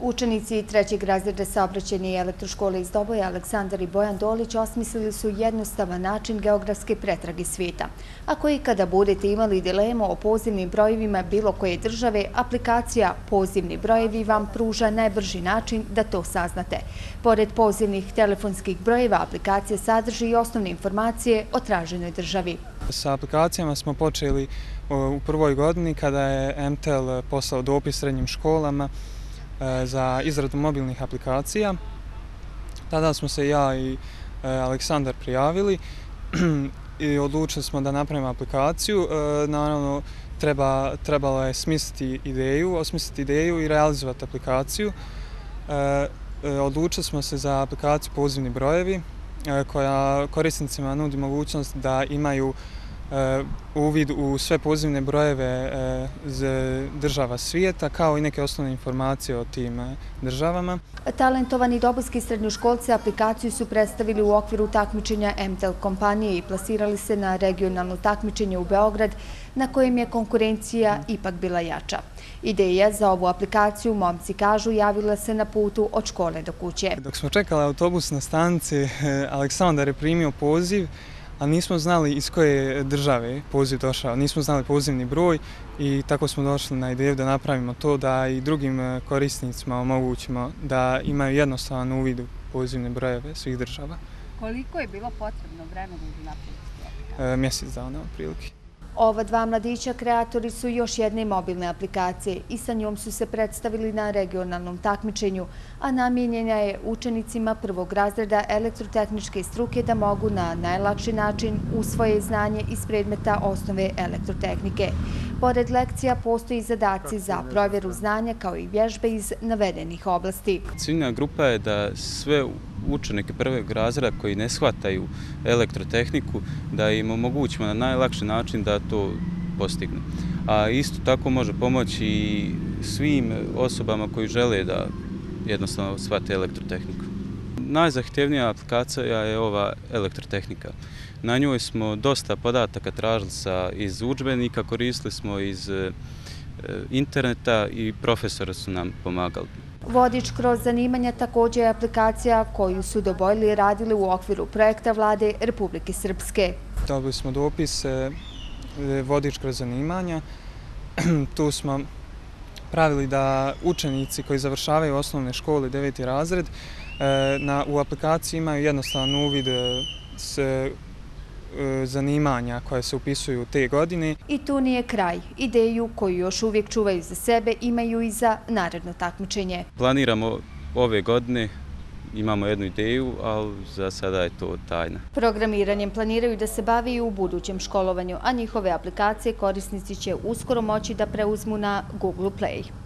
Učenici trećeg razreda saobraćenja i elektroškole iz Doboja Aleksandar i Bojan Dolić osmislili su jednostavan način geografske pretrage svijeta. Ako i kada budete imali dilemu o pozivnim brojevima bilo koje države, aplikacija Pozivni brojevi vam pruža najbrži način da to saznate. Pored pozivnih telefonskih brojeva, aplikacija sadrži i osnovne informacije o traženoj državi. Sa aplikacijama smo počeli u prvoj godini kada je MTL poslao dopis srednjim školama E, za izradu mobilnih aplikacija. Tada smo se ja i e, Aleksandar prijavili i odlučili smo da napravimo aplikaciju. E, naravno, treba, trebalo je smisliti ideju, osmisliti ideju i realizovati aplikaciju. Odlučili smo se za aplikaciju pozivni brojevi koja korisnicima nudi mogućnost da imaju Uh, uvid u sve pozivne brojeve uh, država svijeta, kao i neke osnovne informacije o tim uh, državama. Talentovani doboski srednjoškolci aplikaciju su predstavili u okviru takmičenja MTEL kompanije i plasirali se na regionalno takmičenje u Beograd, na kojem je konkurencija ipak bila jača. Ideja za ovu aplikaciju, momci kažu, javila se na putu od škole do kuće. Dok smo čekali autobus na stanici, Aleksandar je primio poziv a nismo znali iz koje države poziv došao, nismo znali pozivni broj i tako smo došli na ideju da napravimo to da i drugim e, korisnicima omogućimo da imaju jednostavan uvid u pozivne brojeve svih država. Koliko je bilo potrebno vremena da napravite? E, mjesec dana, prilike. Ova dva mladića kreatori su još jedne mobilne aplikacije i sa njom su se predstavili na regionalnom takmičenju, a namjenjena je učenicima prvog razreda elektrotehničke struke da mogu na najlakši način usvoje znanje iz predmeta osnove elektrotehnike. Pored lekcija postoji zadaci za provjeru znanja kao i vježbe iz navedenih oblasti. Ciljna grupa je da sve učenike prvog razreda koji ne shvataju elektrotehniku, da im omogućimo na najlakši način da to postignu. A isto tako može pomoći i svim osobama koji žele da jednostavno shvate elektrotehniku. Najzahtjevnija aplikacija je ova elektrotehnika. Na njoj smo dosta podataka tražili sa iz učbenika, koristili smo iz e, interneta i profesora su nam pomagali. Vodič kroz zanimanja također je aplikacija koju su dobojili i radili u okviru projekta vlade Republike Srpske. Dobili smo dopis e, Vodič kroz zanimanja. Tu smo pravili da učenici koji završavaju osnovne škole, deveti razred, e, u aplikaciji imaju jednostavan uvid s E, zanimanja koje se upisuju te godine. I tu nije kraj. Ideju koju još uvijek čuvaju za sebe imaju i za naredno takmičenje. Planiramo ove godine, imamo jednu ideju, ali za sada je to tajna. Programiranjem planiraju da se bavi i u budućem školovanju, a njihove aplikacije korisnici će uskoro moći da preuzmu na Google Play.